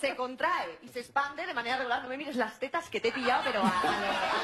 se contrae y se expande de manera regular. No me mires las tetas que te he pillado, pero a, a